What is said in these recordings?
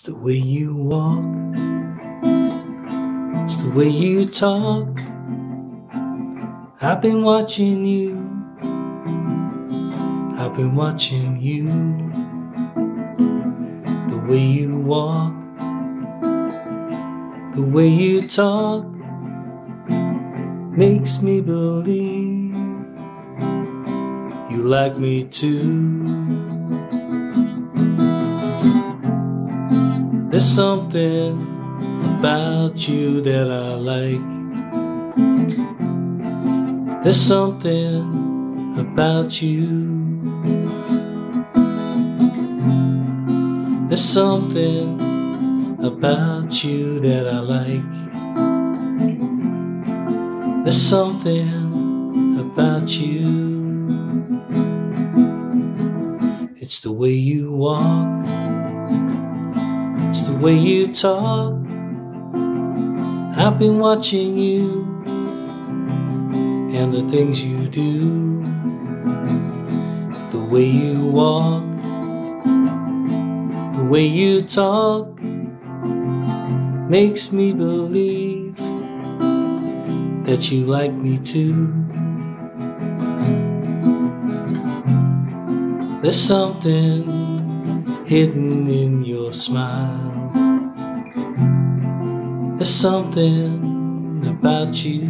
It's the way you walk. It's the way you talk. I've been watching you. I've been watching you. The way you walk. The way you talk. Makes me believe you like me too. There's something about you that I like. There's something about you. There's something about you that I like. There's something about you. It's the way you walk. Way you talk. I've been watching you and the things you do. The way you walk, the way you talk makes me believe that you like me too. There's something hidden in your smile. There's something about you.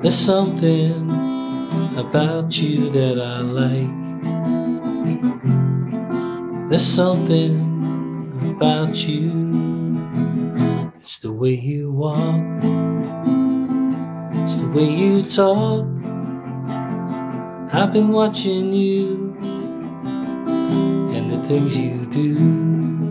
There's something about you that I like. There's something about you. It's the way you walk. It's the way you talk. I've been watching you and the things you do.